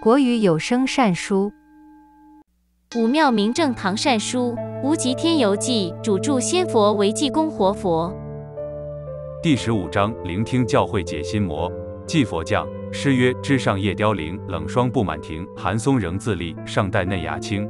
国语有声善书。武庙明正堂善书《无极天游记》，主著仙佛为济公活佛。第十五章：聆听教诲解心魔。祭佛将诗曰：枝上叶凋零，冷霜布满庭。寒松仍自立，尚待嫩芽青。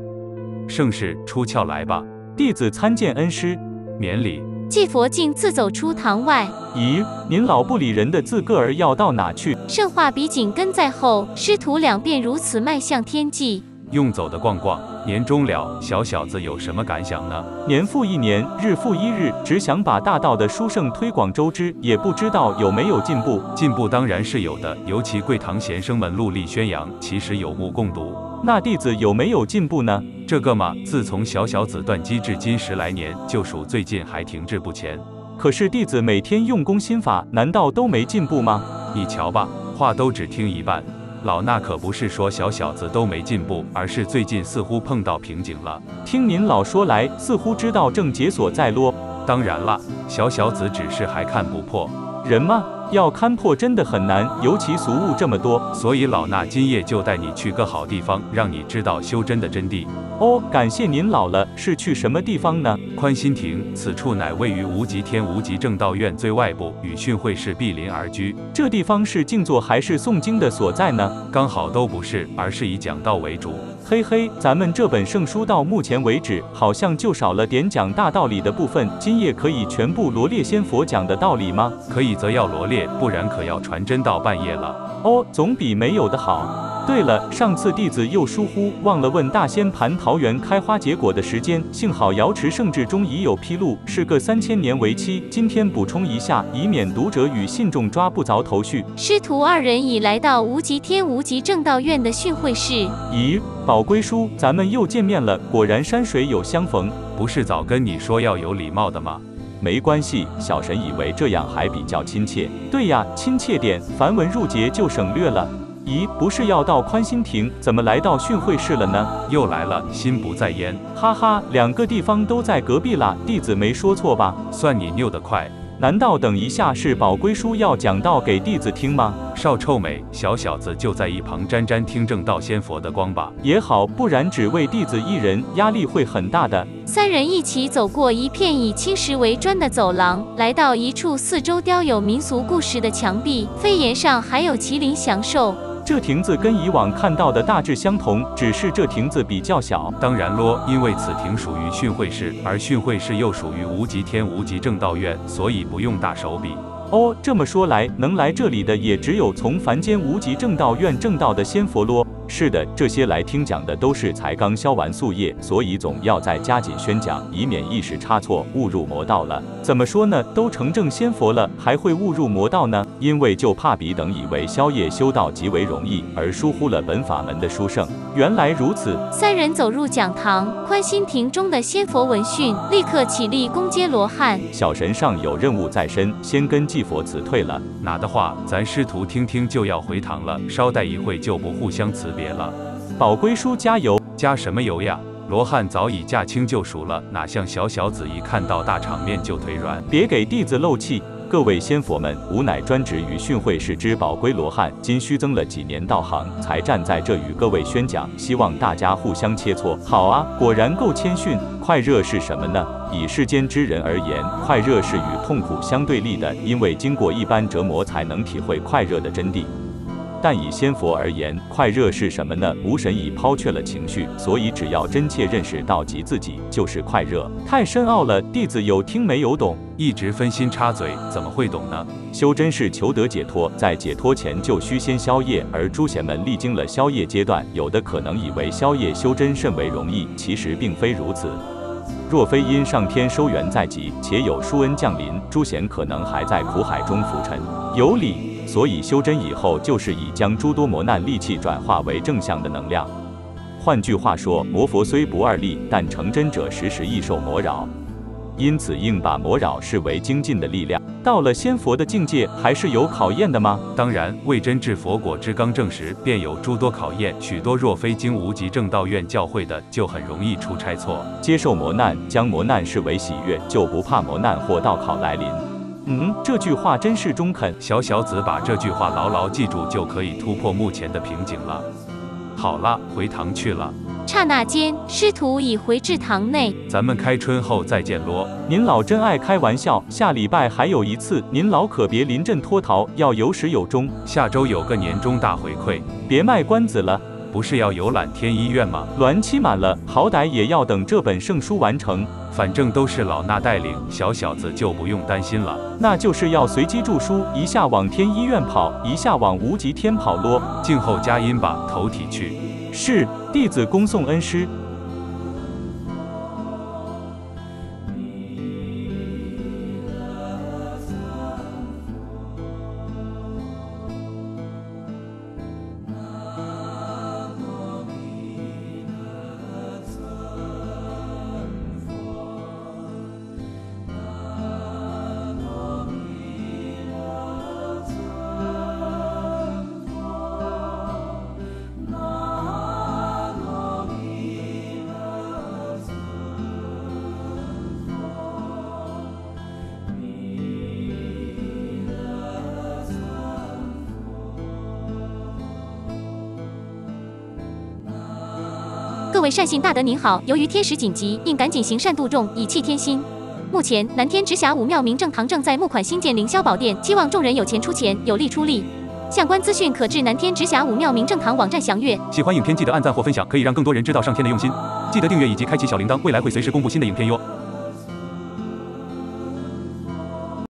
盛世出窍来吧，弟子参见恩师。免礼。祭佛竟自走出堂外。咦，您老不理人的自个儿要到哪去？圣化比紧跟在后，师徒两便如此迈向天际。用走的逛逛，年终了，小小子有什么感想呢？年复一年，日复一日，只想把大道的书圣推广周知，也不知道有没有进步。进步当然是有的，尤其贵堂贤生们戮力宣扬，其实有目共睹。那弟子有没有进步呢？这个嘛，自从小小子断机至今十来年，就属最近还停滞不前。可是弟子每天用功心法，难道都没进步吗？你瞧吧，话都只听一半。老衲可不是说小小子都没进步，而是最近似乎碰到瓶颈了。听您老说来，似乎知道症结所在咯。当然了，小小子只是还看不破。人嘛，要看破真的很难，尤其俗物这么多。所以老衲今夜就带你去个好地方，让你知道修真的真谛。哦，感谢您老了。是去什么地方呢？宽心亭，此处乃位于无极天无极正道院最外部，与训会室毗邻而居。这地方是静坐还是诵经的所在呢？刚好都不是，而是以讲道为主。嘿嘿，咱们这本圣书到目前为止，好像就少了点讲大道理的部分。今夜可以全部罗列仙佛讲的道理吗？可以则要罗列，不然可要传真到半夜了。哦，总比没有的好。对了，上次弟子又疏忽，忘了问大仙蟠桃园开花结果的时间。幸好瑶池圣旨中已有披露，是个三千年为期。今天补充一下，以免读者与信众抓不着头绪。师徒二人已来到无极天无极正道院的训会室。咦，宝龟叔，咱们又见面了，果然山水有相逢。不是早跟你说要有礼貌的吗？没关系，小神以为这样还比较亲切。对呀，亲切点，繁文缛节就省略了。咦，不是要到宽心亭，怎么来到训会室了呢？又来了，心不在焉。哈哈，两个地方都在隔壁啦，弟子没说错吧？算你拗得快。难道等一下是宝龟叔要讲道给弟子听吗？少臭美，小小子就在一旁沾沾听正道仙佛的光吧。也好，不然只为弟子一人，压力会很大的。三人一起走过一片以青石为砖的走廊，来到一处四周雕有民俗故事的墙壁，飞檐上还有麒麟祥兽。这亭子跟以往看到的大致相同，只是这亭子比较小。当然咯，因为此亭属于训会室，而训会室又属于无极天无极正道院，所以不用大手笔。哦，这么说来，能来这里的也只有从凡间无极正道院正道的仙佛咯。是的，这些来听讲的都是才刚消完宿业，所以总要再加紧宣讲，以免一时差错误入魔道了。怎么说呢？都成正仙佛了，还会误入魔道呢？因为就怕彼等以为宵夜修道极为容易，而疏忽了本法门的殊胜。原来如此。三人走入讲堂，宽心亭中的仙佛闻讯，立刻起立恭接罗汉。小神上有任务在身，先跟祭佛辞退了。哪的话，咱师徒听听就要回堂了，稍待一会就不互相辞。别了，宝龟叔加油！加什么油呀？罗汉早已驾轻就熟了，哪像小小子一看到大场面就腿软。别给弟子漏气！各位仙佛们，吾乃专职于训会室之宝龟罗汉，今虚增了几年道行，才站在这与各位宣讲，希望大家互相切磋。好啊，果然够谦逊。快热是什么呢？以世间之人而言，快热是与痛苦相对立的，因为经过一般折磨，才能体会快热的真谛。但以仙佛而言，快热是什么呢？无神已抛却了情绪，所以只要真切认识到即自己就是快热。太深奥了，弟子有听没有懂，一直分心插嘴，怎么会懂呢？修真是求得解脱，在解脱前就需先消业，而诸贤们历经了消业阶段，有的可能以为消业修真甚为容易，其实并非如此。若非因上天收缘在即，且有殊恩降临，诸贤可能还在苦海中浮沉。有理。所以修真以后，就是以将诸多磨难戾气转化为正向的能量。换句话说，魔佛虽不二力，但成真者时时易受魔扰，因此应把魔扰视为精进的力量。到了仙佛的境界，还是有考验的吗？当然，未真至佛果之刚正时，便有诸多考验。许多若非经无极正道院教诲的，就很容易出差错。接受磨难，将磨难视为喜悦，就不怕磨难或道考来临。嗯，这句话真是中肯。小小子把这句话牢牢记住，就可以突破目前的瓶颈了。好了，回堂去了，刹那间，师徒已回至堂内。咱们开春后再见咯。您老真爱开玩笑，下礼拜还有一次，您老可别临阵脱逃，要有始有终。下周有个年终大回馈，别卖关子了，不是要游览天医院吗？卵期满了，好歹也要等这本圣书完成。反正都是老衲带领，小小子就不用担心了。那就是要随机著书，一下往天医院跑，一下往无极天跑咯。静候佳音吧，投体去。是，弟子恭送恩师。各位善信大德您好，由于天时紧急，应赶紧行善度众，以弃天心。目前南天直辖五庙明正堂正在募款新建凌霄宝殿，期望众人有钱出钱，有力出力。相关资讯可至南天直辖五庙明正堂网站详阅。喜欢影片记得按赞或分享，可以让更多人知道上天的用心。记得订阅以及开启小铃铛，未来会随时公布新的影片哟。